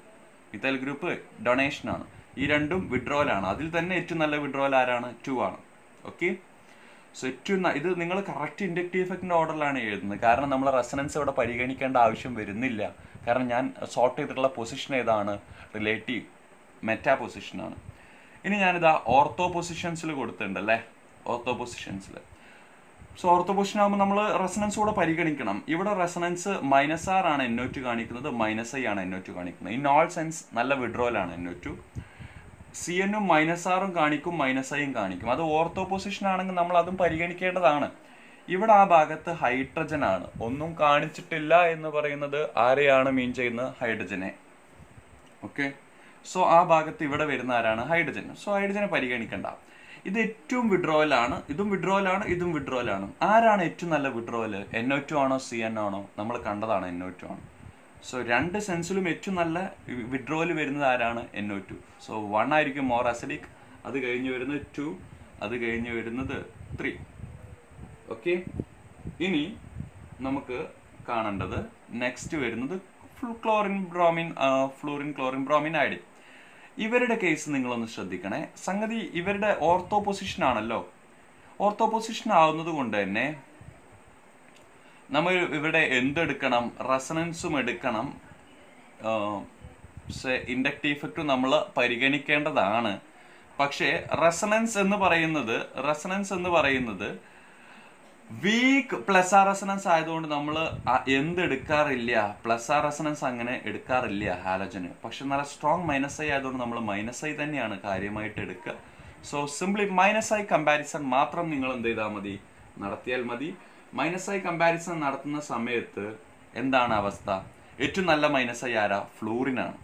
methyl group donation ആണ്. ഈ രണ്ടും വിഡ്രോവൽ ആണ്. അതിൽ തന്നെ ഏറ്റവും നല്ല വിഡ്രോവൽ ആരാണ്? ടു ആണ്. ഓക്കെ സോ ഏറ്റവും ഇത് നിങ്ങൾ കറക്റ്റ് ഇൻഡക്റ്റീവ് ഇഫക്റ്റിന്റെ ഓർഡറിലാണ് എഴുതുന്നത്. കാരണം നമ്മൾ റെസനൻസ് ഇവിടെ പരിഗണിക്കേണ്ട ആവശ്യം വരുന്നില്ല. കാരണം ഞാൻ സോർട്ട് ചെയ്തിട്ടുള്ള പൊസിഷൻ ഏതാണ്? റിലേറ്റീവ് മെറ്റാ പൊസിഷനാണ് ഇനി ഞാനിതാ ഓർത്തോ പൊസിഷൻസിൽ കൊടുത്തിട്ടുണ്ട് അല്ലേ? ഓർത്തോ പൊസിഷൻസിൽ സോ ഓർത്തോ പൊസിഷൻ ആകുമ്പോൾ നമ്മൾ റെസനൻസ് കൂടെ പരിഗണിക്കണം. ഇവിടെ റെസനൻസ് മൈനസ് ആർ ആണ് എന്നോ ടു കാണിക്കുന്നത് മൈനസ് ഐ ആണ് എന്നോ ടു കാണിക്കുന്നത്. ഇൻ ഓൾ സെൻസ് നല്ല വിഡ്രോലാണ് എന്നോ ടു സി എന്നും മൈനസ് ആറും കാണിക്കും മൈനസ് ഐയും കാണിക്കും. അത് ഓർത്തോ പൊസിഷൻ ആണെങ്കിൽ നമ്മൾ അതും പരിഗണിക്കേണ്ടതാണ്. ഇവിടെ ആ ഭാഗത്ത് ഹൈഡ്രജൻ ആണ്. ഒന്നും കാണിച്ചിട്ടില്ല എന്ന് പറയുന്നത് ആരെയാണ് മീൻ ചെയ്യുന്നത്? ഹൈഡ്രജനെ. ഓക്കെ സോ ആ ഭാഗത്ത് ഇവിടെ വരുന്ന ആരാണ്? ഹൈഡ്രജൻ സോ ഹൈഡ്രജനെ പരിഗണിക്കണ്ട. ഇത് ഏറ്റവും ആണ്. ഇതും ആണ് ഇതും ആണ്. ആരാണ് ഏറ്റവും നല്ല വിഡ്രോവൽ എൻ ഒ ടു ആണോ സി എൻ ആണോ? നമ്മൾ കണ്ടതാണ് എൻ ഒ ടു ആണ്. സോ രണ്ട് സെൻസിലും ഏറ്റവും നല്ല വിഡ്രോവൽ വരുന്നത് ആരാണ്? N O two so one ആയിരിക്കും മോർ അസിഡിക് അത് കഴിഞ്ഞ് വരുന്നത് ടു അത് കഴിഞ്ഞ് വരുന്നത് ത്രീ ഓക്കെ ഇനി നമുക്ക് കാണേണ്ടത് നെക്സ്റ്റ് വരുന്നത് chlorine bromine fluorine chlorine bromine iodine ഇവരുടെ കേസ് നിങ്ങളൊന്ന് ശ്രദ്ധിക്കണേ. സംഗതി ഇവരുടെ ഓർത്തോ പൊസിഷൻ ആണല്ലോ. ഓർത്തോ പൊസിഷൻ ആവുന്നത് കൊണ്ട് തന്നെ നമ്മൾ ഇവിടെ എന്തെടുക്കണം? റെസനൻസും എടുക്കണം. ഇൻഡക്റ്റീവ് ഇഫക്റ്റ് നമ്മൾ പരിഗണിക്കേണ്ടതാണ്. പക്ഷേ റെസനൻസ് എന്ന് പറയുന്നത് റെസനൻസ് എന്ന് പറയുന്നത് വീക്ക് പ്ലസ് ആർ റെസനൻസ് ആയതുകൊണ്ട് നമ്മൾ എന്ത് എടുക്കാറില്ല പ്ലസ് ആർ റെസനൻസ് അങ്ങനെ എടുക്കാറില്ല ഹാലജന് പക്ഷെ നല്ല സ്ട്രോങ് മൈനസ് ഐ ആയതുകൊണ്ട് നമ്മൾ മൈനസ് ഐ തന്നെയാണ് കാര്യമായിട്ട് എടുക്കുക. So simply minus I comparison മാത്രം നിങ്ങൾ എന്ത് ചെയ്താൽ മതി? നടത്തിയാൽ മതി. മൈനസ് ഐ കമ്പാരിസൺ നടത്തുന്ന സമയത്ത് എന്താണ് അവസ്ഥ? ഏറ്റവും നല്ല മൈനസ് ഐ ആരാ? ഫ്ലൂറിൻ ആണ്.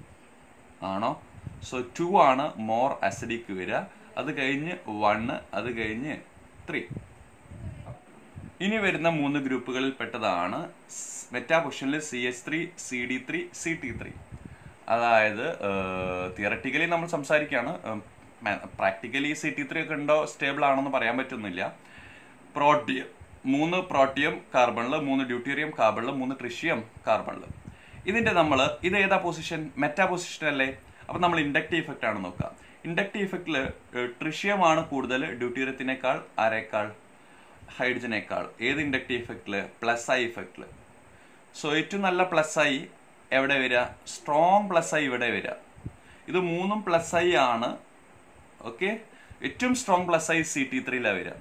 ആണോ? സോ ടു ആണ് മോർ അസിഡിക് വരിക. അത് കഴിഞ്ഞ് വണ്ണ് അത് കഴിഞ്ഞ് ത്രീ ഇനി വരുന്ന മൂന്ന് ഗ്രൂപ്പുകളിൽ പെട്ടതാണ് മെറ്റാ പൊസിഷനിൽ C S three C D three C T three. അതായത് തിയററ്റിക്കലി നമ്മൾ സംസാരിക്കുകയാണ് പ്രാക്ടിക്കലി സി ടി ത്രീ ഒക്കെ ഉണ്ടോ സ്റ്റേബിൾ ആണെന്ന് പറയാൻ പറ്റുന്നില്ല. പ്രോട്ടിയം മൂന്ന് പ്രോട്ടിയം കാർബണിൽ മൂന്ന് ഡ്യൂട്ടീരിയം കാർബണിൽ മൂന്ന് ട്രിഷ്യം കാർബണിൽ ഇതിന്റെ നമ്മൾ ഇത് ഏതാ പൊസിഷൻ മെറ്റാ പൊസിഷൻ അല്ലേ? അപ്പം നമ്മൾ ഇൻഡക്റ്റീവ് ഇഫക്റ്റ് ആണ് നോക്കുക. ഇൻഡക്റ്റീവ് ഇഫക്റ്റിൽ ട്രിഷ്യമാണ് കൂടുതൽ ഡ്യൂട്ടീരിയത്തിനേക്കാൾ ആരേക്കാൾ? ഹൈഡ്രജനേക്കാൾ ഏത് ഇൻഡക്റ്റീവ് ഇഫക്റ്റിൽ പ്ലസ് ഐ ഇഫക്റ്റിൽ സോ ഏറ്റവും നല്ല പ്ലസ് ഐ എവിടെ വരിക? സ്ട്രോങ് പ്ലസ് ഐ ഇവിടെ വരിക. ഇത് മൂന്നും പ്ലസ് ഐ ആണ്. ഓക്കെ ഏറ്റവും strong plus I C T ത്രീയിലാണ് വരിക.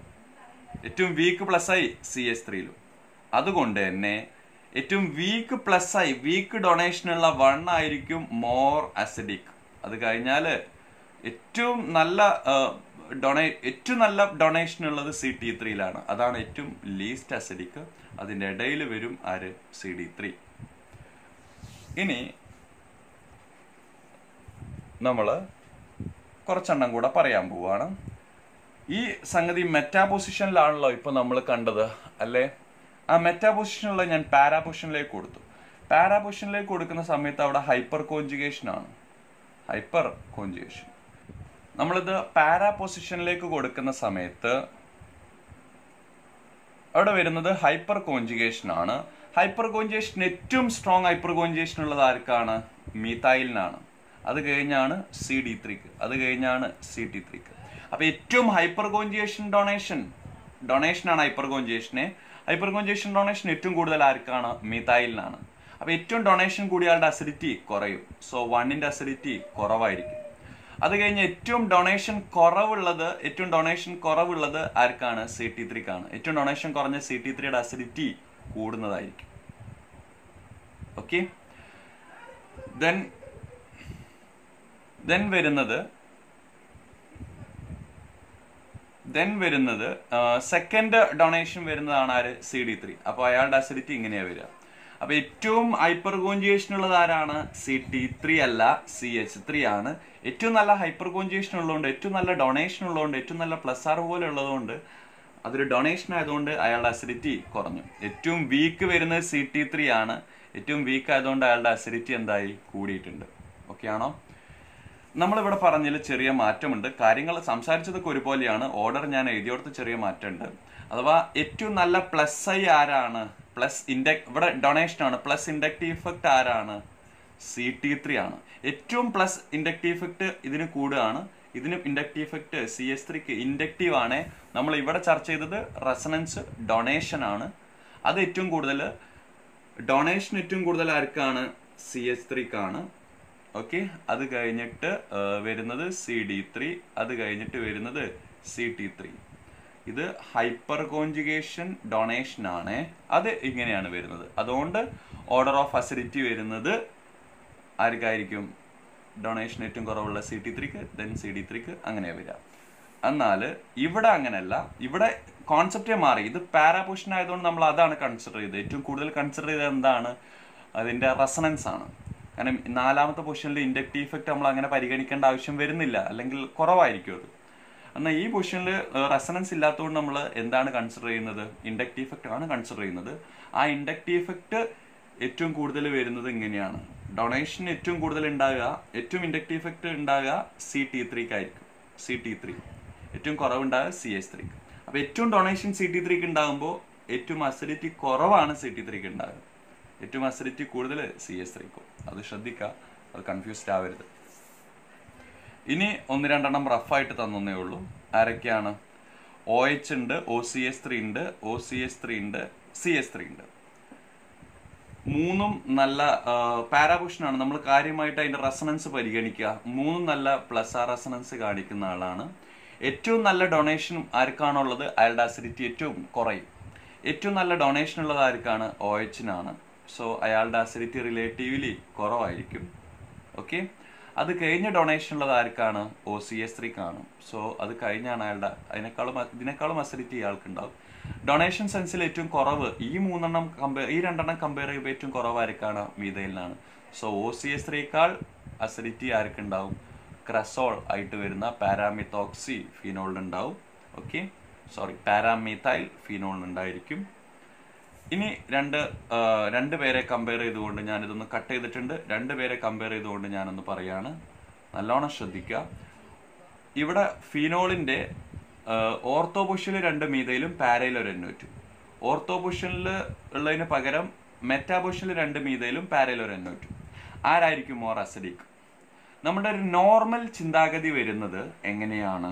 ഏറ്റവും weak plus I C S ത്രീയിലും അതുകൊണ്ട് തന്നെ ഏറ്റവും വീക്ക് പ്ലസ് ഐ വീക്ക് ഡൊണേഷനുള്ള വൺ ആയിരിക്കും മോർ അസിഡിക് അത് കഴിഞ്ഞാൽ ഏറ്റവും നല്ല ഡൊണേ ഏറ്റവും നല്ല ഡൊണേഷൻ ഉള്ളത് സി ടി ത്രീയിലാണ് അതാണ് ഏറ്റവും ലീസ്റ്റ് അസിഡിക്ക് അതിന്റെ ഇടയിൽ വരും ആര്? സി ഡി ത്രീ ഇനി നമ്മൾ കുറച്ചെണ്ണം കൂടെ പറയാൻ പോവുകയാണ് ഈ സംഗതി മെറ്റാപൊസിഷനിലാണല്ലോ ഇപ്പം നമ്മൾ കണ്ടത് അല്ലേ? ആ മെറ്റാ പൊസിഷനുള്ള ഞാൻ പാരാ പൊസിഷനിലേക്ക് കൊടുത്തു. പാരാ പൊസിഷനിലേക്ക് കൊടുക്കുന്ന സമയത്ത് അവിടെ ഹൈപ്പർ കോഞ്ചുഗേഷൻ ആണ്. ഹൈപ്പർ കോഞ്ചുഗേഷൻ നമ്മളിത് പാരാ പൊസിഷനിലേക്ക് കൊടുക്കുന്ന സമയത്ത് അവിടെ വരുന്നത് ഹൈപ്പർ കോഞ്ചുഗേഷൻ ആണ്. ഹൈപ്പർ കോഞ്ചുഗേഷൻ ഏറ്റവും സ്ട്രോങ് ഹൈപ്പർ കോഞ്ചുഗേഷൻ ഉള്ളത് ആർക്കാണ്? മീതായിലിനാണ് അത് കഴിഞ്ഞാണ് സി ഡി ത്രീക്ക് അത് കഴിഞ്ഞാണ് സി ടി ത്രീക്ക് അപ്പൊ ഏറ്റവും ഹൈപ്പർ കോഞ്ചുഗേഷൻ ഡൊണേഷൻ ആണ് ഹൈപ്പർ കോഞ്ചുഗേഷനെ ഹൈപ്പർ കോഞ്ചുഗേഷൻ ഡൊണേഷൻ ഏറ്റവും കൂടുതൽ ആർക്കാണ്? മീതായിലിനാണ് അപ്പൊ ഏറ്റവും ഡൊണേഷൻ കൂടിയാളുടെ അസിഡിറ്റി കുറയും. സോ വണ്ണിന്റെ അസിഡിറ്റി കുറവായിരിക്കും. അത് കഴിഞ്ഞ് ഏറ്റവും ഡൊണേഷൻ കുറവുള്ളത് ഏറ്റവും ഡൊണേഷൻ കുറവുള്ളത് ആർക്കാണ്? സി ടി ത്രീക്കാണ് ഏറ്റവും ഡൊണേഷൻ കുറഞ്ഞ സി ടി ത്രീയുടെ അസിഡിറ്റി കൂടുന്നതായിരിക്കും. ഓക്കെ ദെൻ ദെൻ വരുന്നത് ദെൻ വരുന്നത് സെക്കൻഡ് ഡൊണേഷൻ വരുന്നതാണ് ആര്? സി ഡി ത്രീ അപ്പോൾ അയാളുടെ അസിഡിറ്റി ഇങ്ങനെയാണ് വരിക. അപ്പൊ ഏറ്റവും ഹൈപ്പർ കോഞ്ചുവേഷൻ ഉള്ളത് ആരാണ്? സി ടി ത്രീ അല്ല സി എച്ച് ത്രീ ആണ്. ഏറ്റവും നല്ല ഹൈപ്പർ കോഞ്ചുവേഷൻ ഉള്ളതുകൊണ്ട് ഏറ്റവും നല്ല ഡൊണേഷൻ ഉള്ളതുകൊണ്ട് ഏറ്റവും നല്ല പ്ലസ് ആർ പോലെ ഉള്ളതുകൊണ്ട് അതൊരു ഡൊണേഷൻ ആയതുകൊണ്ട് അയാളുടെ അസിഡിറ്റി കുറഞ്ഞു. ഏറ്റവും വീക്ക് വരുന്നത് സി ടി ത്രീ ആണ്. ഏറ്റവും വീക്ക് ആയതുകൊണ്ട് അയാളുടെ അസിഡിറ്റി എന്തായി? കൂടിയിട്ടുണ്ട്. ഓക്കെ ആണോ? നമ്മളിവിടെ പറഞ്ഞതിൽ ചെറിയ മാറ്റമുണ്ട്. കാര്യങ്ങൾ സംസാരിച്ചതൊക്കെ ഒരുപോലെയാണ്. ഓർഡർ ഞാൻ എഴുതിയോടത്ത് ചെറിയ മാറ്റമുണ്ട്. അഥവാ ഏറ്റവും നല്ല പ്ലസ് ഐ ആരാണ്? പ്ലസ് ഇൻഡക് ഇവിടെ ഡൊണേഷൻ ആണ്. പ്ലസ് ഇൻഡക്റ്റീവ് ഇഫക്റ്റ് ആരാണ്? സി ടി ത്രീ ആണ്. ഏറ്റവും പ്ലസ് ഇൻഡക്റ്റീവ് ഇഫക്റ്റ് ഇതിന് കൂടുകയാണ്. ഇതിനും ഇൻഡക്റ്റീവ് ഇഫക്റ്റ് സി എസ് ത്രീക്ക് ഇൻഡക്റ്റീവ് ആണ്. നമ്മൾ ഇവിടെ ചർച്ച ചെയ്തത് റെസണൻസ് ഡൊണേഷൻ ആണ്. അത് ഏറ്റവും കൂടുതൽ ഡൊണേഷൻ ഏറ്റവും കൂടുതൽ ആർക്കാണ്? സി എസ് ത്രീക്കാണ് ഓക്കെ അത് കഴിഞ്ഞിട്ട് വരുന്നത് സി ഡി ത്രീ അത് കഴിഞ്ഞിട്ട് വരുന്നത് സി ടി ത്രീ ഇത് ഹൈപ്പർ കോൺജുഗേഷൻ ഡൊണേഷൻ ആണ്. അത് ഇങ്ങനെയാണ് വരുന്നത്. അതുകൊണ്ട് ഓർഡർ ഓഫ് അസിഡിറ്റി വരുന്നത് ആർക്കായിരിക്കും? ഡൊണേഷൻ ഏറ്റവും കുറവുള്ള സി ടി ത്രീക്ക് ദെൻ സി ഡി ത്രീക്ക് അങ്ങനെ വരിക. എന്നാൽ ഇവിടെ അങ്ങനെയല്ല. ഇവിടെ കോൺസെപ്റ്റേ മാറി. ഇത് പാരാപൊഷൻ ആയതുകൊണ്ട് നമ്മൾ അതാണ് കൺസിഡർ ചെയ്തത്. ഏറ്റവും കൂടുതൽ കൺസിഡർ ചെയ്തത് എന്താണ്? അതിന്റെ റെസണൻസ് ആണ്. കാരണം നാലാമത്തെ പൊസിഷനിൽ ഇൻഡക്റ്റീവ് ഇഫക്റ്റ് നമ്മൾ അങ്ങനെ പരിഗണിക്കേണ്ട ആവശ്യം വരുന്നില്ല. അല്ലെങ്കിൽ കുറവായിരിക്കും അത്. എന്നാൽ ഈ പൊസിഷനിൽ റെസണൻസ് ഇല്ലാത്തതുകൊണ്ട് നമ്മൾ എന്താണ് കൺസിഡർ ചെയ്യുന്നത്? ഇൻഡക്റ്റീവ് ഇഫക്റ്റ് ആണ് കൺസിഡർ ചെയ്യുന്നത്. ആ ഇൻഡക്റ്റീവ് ഇഫക്റ്റ് ഏറ്റവും കൂടുതൽ വരുന്നത് ഇങ്ങനെയാണ്. ഡൊണേഷൻ ഏറ്റവും കൂടുതൽ ഉണ്ടാകുക ഏറ്റവും ഇൻഡക്റ്റീവ് ഇഫക്റ്റ് ഉണ്ടാകുക സി ടി ത്രീക്കായിരിക്കും സി ടി ത്രീ ഏറ്റവും കുറവുണ്ടാകുക സി എസ് ത്രീ അപ്പോൾ ഏറ്റവും ഡൊണേഷൻ സി ടി ത്രീക്ക് ഉണ്ടാകുമ്പോൾ ഏറ്റവും അസിഡിറ്റി കുറവാണ് സി ടി ത്രീക്ക് ഉണ്ടാകുക ഏറ്റവും അസിഡിറ്റി കൂടുതൽ സി എസ് ത്രീക്കും അത് ശ്രദ്ധിക്കുക അത് കൺഫ്യൂസ്ഡ് ആവരുത്. ഇനി ഒന്ന് രണ്ടെണ്ണം റഫായിട്ട് തന്നേ ഉള്ളൂ. ആരൊക്കെയാണ്? ഒ എച്ച് ഉണ്ട് ഒ സി എസ് ത്രീ ഉണ്ട് ഒ സി എസ് ത്രീ ഉണ്ട് സി എസ് ത്രീ ഉണ്ട്. മൂന്നും നല്ല പാരാപുഷനാണ് നമ്മൾ കാര്യമായിട്ട് അതിന്റെ റെസണൻസ് പരിഗണിക്കുക. മൂന്നും നല്ല പ്ലസ് ആ റെസണൻസ് കാണിക്കുന്ന ആളാണ്. ഏറ്റവും നല്ല ഡൊണേഷൻ ആർക്കാണുള്ളത്? അയാളുടെ അസിഡിറ്റി ഏറ്റവും കുറയും. ഏറ്റവും നല്ല ഡൊണേഷൻ ഉള്ളത് ആർക്കാണ്? ഒ എച്ചിനാണ് സോ അയാളുടെ അസിഡിറ്റി റിലേറ്റീവ്ലി കുറവായിരിക്കും. ഓക്കെ അത് കഴിഞ്ഞ ഡൊണേഷൻ ഉള്ളത് ആർക്കാണ്? ഒ സി എസ് ത്രീക്കാണ് സോ അത് കഴിഞ്ഞാണ് അയാളുടെ അതിനേക്കാളും ഇതിനേക്കാളും അസിഡിറ്റി ഇയാൾക്ക് ഉണ്ടാവും ഡൊണേഷൻ സെൻസിൽ ഏറ്റവും കുറവ് ഈ മൂന്നെണ്ണം കമ്പയർ ഈ രണ്ടെണ്ണം കമ്പയർ ചെയ്യുമ്പോൾ ഏറ്റവും കുറവ് ആർക്കാണ്? മീതയിലാണ് സോ ഒ സി എസ് ത്രീക്കാൾ അസിഡിറ്റി ആർക്കുണ്ടാവും? ക്രസോൾ ആയിട്ട് വരുന്ന പാരാമിത്തോക്സി ഉണ്ടാവും. ഓക്കെ സോറി പാരാമീത്തൈൽ ഫീനോളിനുണ്ടായിരിക്കും ഇനി രണ്ട് രണ്ട് പേരെ കമ്പയർ ചെയ്തുകൊണ്ട് ഞാനിതൊന്ന് കട്ട് ചെയ്തിട്ടുണ്ട്. രണ്ട് പേരെ കമ്പയർ ചെയ്തുകൊണ്ട് ഞാനൊന്ന് പറയാണ്. നല്ലോണം ശ്രദ്ധിക്കുക ഇവിടെ ഫീനോളിന്റെ ഓർത്തോപൊഷ്യൽ രണ്ട് മീതയിലും പാരയിൽ ഒരു എണ്ണൂറ്റു. ഓർത്തോബുഷനിൽ ഉള്ളതിന് പകരം മെറ്റാബുഷനിൽ രണ്ട് മീതയിലും പാരയിൽ ഒരു എണ്ണൂറ്റും. ആരായിരിക്കും മോർ അസിഡിക് നമ്മുടെ ഒരു നോർമൽ ചിന്താഗതി വരുന്നത് എങ്ങനെയാണ്?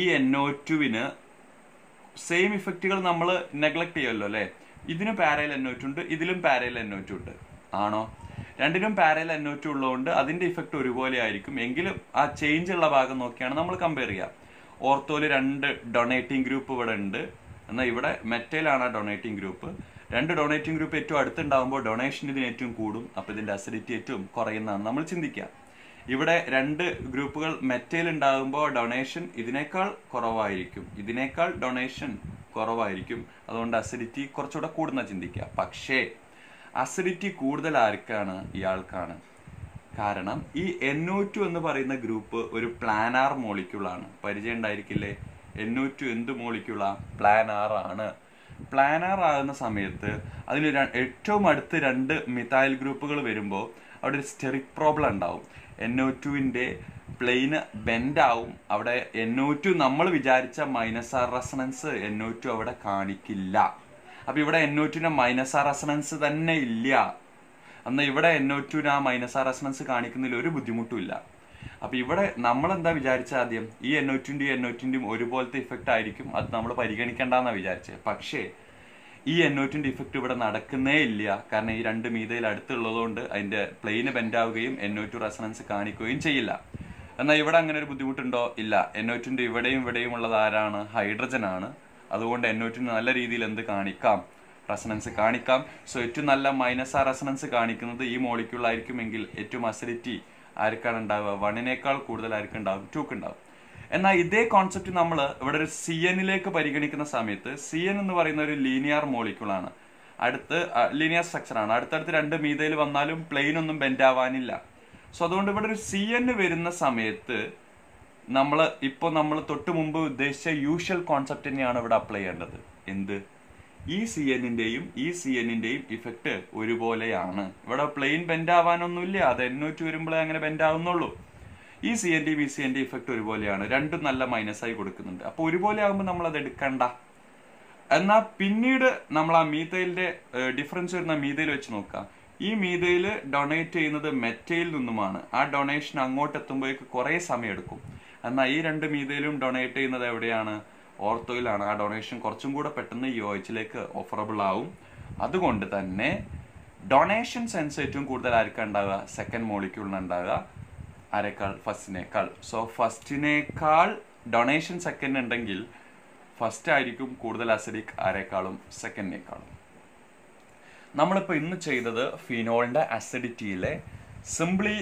ഈ എന്നോറ്റുവിന് സെയിം ഇഫക്റ്റുകൾ നമ്മൾ നെഗ്ലക്ട് ചെയ്യുമല്ലോ അല്ലേ? ഇതിന് പാരയിൽ എന്നോറ്റുണ്ട് ഇതിലും പാരയിൽ എന്നോറ്റുണ്ട് ആണോ? രണ്ടിനും പാരയിൽ എൻഒറ്റു ഉള്ളതുകൊണ്ട് അതിന്റെ ഇഫക്റ്റ് ഒരുപോലെ ആയിരിക്കും. എങ്കിലും ആ ചേഞ്ച് ഉള്ള ഭാഗം നോക്കിയാണ് നമ്മൾ കമ്പയർ ചെയ്യുക ഓർത്തോയിൽ രണ്ട് ഡൊണേറ്റിംഗ് ഗ്രൂപ്പ് ഇവിടെ ഉണ്ട്. എന്നാൽ ഇവിടെ മെറ്റയിലാണ് ആ ഡൊണേറ്റിംഗ് ഗ്രൂപ്പ് രണ്ട് ഡൊണേറ്റിംഗ് ഗ്രൂപ്പ് ഏറ്റവും അടുത്തുണ്ടാകുമ്പോൾ ഡൊണേഷൻ ഇതിന് ഏറ്റവും കൂടും. അപ്പോൾ ഇതിന്റെ അസിഡിറ്റി ഏറ്റവും കുറയുന്നതാണ് നമ്മൾ ചിന്തിക്കുക ഇവിടെ രണ്ട് ഗ്രൂപ്പുകൾ മെറ്റയിൽ ഉണ്ടാകുമ്പോൾ ഡൊണേഷൻ ഇതിനേക്കാൾ കുറവായിരിക്കും. ഇതിനേക്കാൾ ഡൊണേഷൻ കുറവായിരിക്കും. അതുകൊണ്ട് അസിഡിറ്റി കുറച്ചുകൂടെ കൂടുന്ന ചിന്തിക്കുക. പക്ഷേ അസിഡിറ്റി കൂടുതൽ ആർക്കാണ്? ഇയാൾക്കാണ്. കാരണം ഈ എൻഒ ടു എന്ന് പറയുന്ന ഗ്രൂപ്പ് ഒരു പ്ലാനാർ മോളിക്യൂളാണ് പരിചയം ഉണ്ടായിരിക്കില്ലേ? എൻഒ ടു എന്ത് മോളിക്യൂളാ പ്ലാനാർ ആണ്. പ്ലാനാർ ആകുന്ന സമയത്ത് അതിന് ഏറ്റവും അടുത്ത് രണ്ട് മിഥായിൽ ഗ്രൂപ്പുകൾ വരുമ്പോൾ അവിടെ ഒരു സ്റ്റെറിക് പ്രോബ്ലം ഉണ്ടാവും. എൻഒ ടുവിന്റെ പ്ലെയിന് ബെൻഡാവും അവിടെ എൻ ഒ ടു നമ്മൾ വിചാരിച്ച minus R resonance N O two അവിടെ കാണിക്കില്ല. അപ്പം ഇവിടെ എൻ ഒ ടുവിന് മൈനസ് ആർ റെസണൻസ് തന്നെ ഇല്ല. എന്നാൽ ഇവിടെ എൻ ഒ ടുവിന് ആ മൈനസ് ആർ റെസണൻസ് കാണിക്കുന്നതിൽ ഒരു ബുദ്ധിമുട്ടും ഇല്ല. അപ്പം ഇവിടെ നമ്മൾ എന്താ വിചാരിച്ച ആദ്യം? ഈ എൻ ഒ ടുവിന്റെയും എൻ ഒ ടുവിന്റെയും ഒരുപോലത്തെ ഇഫക്റ്റ് ആയിരിക്കും. അത് നമ്മൾ പരിഗണിക്കേണ്ടെന്നാ വിചാരിച്ചത് പക്ഷേ ഈ എൻഒറ്റിന്റെ ഇഫക്റ്റ് ഇവിടെ നടക്കുന്നേ ഇല്ല. കാരണം ഈ രണ്ട് മീതയിൽ അടുത്തുള്ളതുകൊണ്ട് അതിന്റെ പ്ലെയിന് ബെൻഡ് ആവുകയും എൻഒറ്റു റെസണൻസ് കാണിക്കുകയും ചെയ്യില്ല. എന്നാൽ ഇവിടെ അങ്ങനെ ഒരു ബുദ്ധിമുട്ടുണ്ടോ? ഇല്ല. എൻഒറ്റിന്റെ ഇവിടെയും ഇവിടെയും ഉള്ളത് ആരാണ്? ഹൈഡ്രജൻ ആണ്. അതുകൊണ്ട് എൻഒറ്റിന് നല്ല രീതിയിൽ എന്ത് കാണിക്കാം? റെസണൻസ് കാണിക്കാം. സോ ഏറ്റവും നല്ല മൈനസ് ആ റെസണൻസ് കാണിക്കുന്നത് ഈ മോളിക്യൂൾ ആയിരിക്കുമെങ്കിൽ ഏറ്റവും അസിഡിറ്റി ആർക്കാണ് ഉണ്ടാവുക? വണ്ണിനേക്കാൾ കൂടുതൽ ആർക്കുണ്ടാവും ടൂക്ക് ഉണ്ടാവും എന്നാൽ ഇതേ കോൺസെപ്റ്റ് നമ്മൾ ഇവിടെ ഒരു സി എന്നിലേക്ക് പരിഗണിക്കുന്ന സമയത്ത് സി എൻ എന്ന് പറയുന്ന ഒരു ലീനിയർ മോളിക്യൂൾ ആണ്. അടുത്ത് ലീനിയർ സ്ട്രക്ചർ ആണ്. അടുത്തടുത്ത് രണ്ട് മീതയിൽ വന്നാലും പ്ലെയിൻ ഒന്നും ബെൻഡ് ആവാനില്ല. സോ അതുകൊണ്ട് ഇവിടെ ഒരു സി എൻ വരുന്ന സമയത്ത് നമ്മൾ ഇപ്പോൾ നമ്മൾ തൊട്ട് മുമ്പ് ഉദ്ദേശിച്ച യൂഷ്വൽ കോൺസെപ്റ്റ് തന്നെയാണ് ഇവിടെ അപ്ലൈ ചെയ്യേണ്ടത്. എന്ത്? ഈ സി എന്നിന്റെയും ഈ സി എന്നിന്റെയും ഇഫക്റ്റ് ഒരുപോലെയാണ്. ഇവിടെ പ്ലെയിൻ ബെൻഡ് ആവാനൊന്നുമില്ല. അത് എന്നൂറ്റി വരുമ്പോഴേ അങ്ങനെ ബെൻഡ് ആവുന്നുള്ളൂ. ഈ C N D B C N D effect ഒരുപോലെയാണ്. രണ്ടും നല്ല മൈനസ് ആയി കൊടുക്കുന്നുണ്ട്. അപ്പൊ ഒരുപോലെ ആകുമ്പോൾ നമ്മൾ അത് എടുക്കണ്ട. എന്നാൽ പിന്നീട് നമ്മൾ ആ മീതയിലെ ഡിഫറൻസ് വരുന്ന മീതയിൽ വെച്ച് നോക്കാം. ഈ മീതയിൽ ഡൊണേറ്റ് ചെയ്യുന്നത് മെറ്റയിൽ നിന്നുമാണ്. ആ ഡൊണേഷൻ അങ്ങോട്ട് എത്തുമ്പോഴേക്ക് കുറേ സമയം എടുക്കും. എന്നാൽ ഈ രണ്ട് മീതയിലും ഡൊണേറ്റ് ചെയ്യുന്നത് എവിടെയാണ്? ഓർത്തോയിലാണ്. ആ ഡൊണേഷൻ കുറച്ചും കൂടെ പെട്ടെന്ന് ഈ ഓയിച്ചിലേക്ക് ഓഫറബിൾ ആവും. അതുകൊണ്ട് തന്നെ ഡൊണേഷൻ സെൻസ് ഏറ്റവും കൂടുതൽ ആർക്കാ ഉണ്ടാവുക? സെക്കൻഡ് മോളിക്യൂളിന് ആരെക്കാൾ ഫസ്റ്റിനേക്കാൾ സോ ഫസ്റ്റിനേക്കാൾ ഡൊണേഷൻ സെക്കൻഡ് ഉണ്ടെങ്കിൽ ഫസ്റ്റ് ആയിരിക്കും കൂടുതൽ അസിഡിക് ആരെക്കാളും സെക്കൻഡിനേക്കാളും നമ്മളിപ്പോൾ ഇന്ന് ചെയ്തത് ഫിനോളിന്റെ അസിഡിറ്റിയിലെ സിംപ്ലി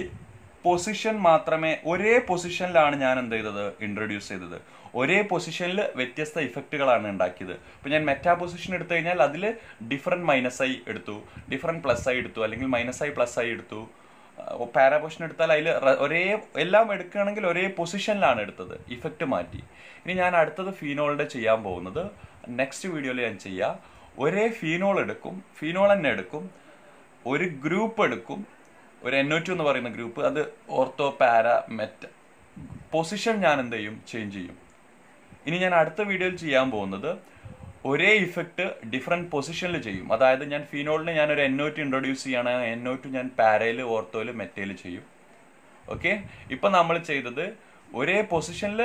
പൊസിഷൻ മാത്രമേ ഒരേ പൊസിഷനിലാണ് ഞാൻ എന്ത് ചെയ്തത്? ഇൻട്രൊഡ്യൂസ് ചെയ്തത്. ഒരേ പൊസിഷനിൽ വ്യത്യസ്ത ഇഫക്റ്റുകളാണ് ഉണ്ടാക്കിയത്. ഇപ്പം ഞാൻ മെറ്റാ പൊസിഷൻ എടുത്തു കഴിഞ്ഞാൽ അതിൽ ഡിഫറെന്റ് മൈനസ് ആയി എടുത്തു ഡിഫറെന്റ് പ്ലസ് ആയി എടുത്തു അല്ലെങ്കിൽ മൈനസ് ആയി പ്ലസ് ആയി എടുത്തു. പാരാ പൊസിഷൻ എടുത്താൽ അതിൽ ഒരേ എല്ലാം എടുക്കുകയാണെങ്കിൽ ഒരേ പൊസിഷനിലാണ് എടുത്തത്. ഇഫക്റ്റ് മാറ്റി. ഇനി ഞാൻ അടുത്തത് ഫീനോളിന്റെ ചെയ്യാൻ പോകുന്നത്. നെക്സ്റ്റ് വീഡിയോയിൽ ഞാൻ ചെയ്യാം. ഒരേ ഫീനോൾ എടുക്കും. ഫീനോൾ തന്നെ എടുക്കും. ഒരു ഗ്രൂപ്പ് എടുക്കും. ഒരു എൻ ഒ ടു എന്ന് പറയുന്ന ഗ്രൂപ്പ് അത് ഓർത്തോ പാര മെറ്റ് പൊസിഷൻ ഞാൻ എന്ത് ചെയ്യും? ചേഞ്ച് ചെയ്യും. ഇനി ഞാൻ അടുത്ത വീഡിയോയിൽ ചെയ്യാൻ പോകുന്നത് ഒരേ ഇഫക്റ്റ് ഡിഫറെന്റ് പൊസിഷനിൽ ചെയ്യും. അതായത് ഞാൻ ഫിനോളിന് ഞാനൊരു ഒ ഇൻട്രൊഡ്യൂസ് എൻ ഒ ഞാൻ പാരയിൽ ഓർത്തോയിൽ മെറ്റയിൽ ചെയ്യും. ഓക്കെ ഇപ്പം നമ്മൾ ചെയ്തത് ഒരേ പൊസിഷനിൽ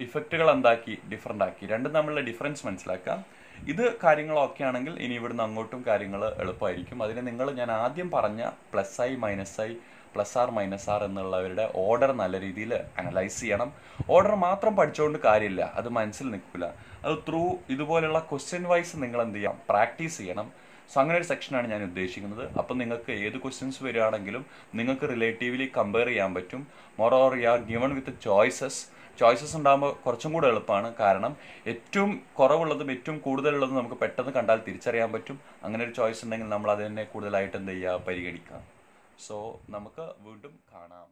ഇഫക്റ്റുകൾ എന്താക്കി? ഡിഫറെന്റ് ആക്കി. രണ്ടും തമ്മിലുള്ള ഡിഫറൻസ് മനസ്സിലാക്കാം. ഇത് കാര്യങ്ങളൊക്കെ ആണെങ്കിൽ ഇനി ഇവിടുന്ന് അങ്ങോട്ടും കാര്യങ്ങൾ എളുപ്പമായിരിക്കും. അതിന് നിങ്ങൾ ഞാൻ ആദ്യം പറഞ്ഞ പ്ലസ് ആയി minus I plus R minus R എന്നുള്ളവരുടെ order നല്ല രീതിയിൽ അനലൈസ് ചെയ്യണം. ഓർഡർ മാത്രം പഠിച്ചുകൊണ്ട് കാര്യമില്ല. അത് മനസ്സിൽ നിൽക്കില്ല അത് ത്രൂ ഇതുപോലെയുള്ള ക്വസ്റ്റ്യൻ വൈസ് നിങ്ങൾ എന്ത് ചെയ്യാം? പ്രാക്ടീസ് ചെയ്യണം. സോ അങ്ങനെ ഒരു സെക്ഷനാണ് ഞാൻ ഉദ്ദേശിക്കുന്നത്. അപ്പം നിങ്ങൾക്ക് ഏത് ക്വസ്റ്റ്യൻസ് വരികയാണെങ്കിലും നിങ്ങൾക്ക് റിലേറ്റീവ്ലി കമ്പയർ ചെയ്യാൻ പറ്റും. More or you are given with choices choices ഉണ്ടാകുമ്പോൾ കുറച്ചും കൂടെ എളുപ്പമാണ്. കാരണം ഏറ്റവും കുറവുള്ളതും ഏറ്റവും കൂടുതലുള്ളതും നമുക്ക് പെട്ടെന്ന് കണ്ടാൽ തിരിച്ചറിയാൻ പറ്റും. അങ്ങനെ ഒരു ചോയ്സ് ഉണ്ടെങ്കിൽ നമ്മൾ അതിനെ കൂടുതലായിട്ട് എന്ത് ചെയ്യുക? പരിഗണിക്കാം സോ നമുക്ക് വീണ്ടും കാണാം.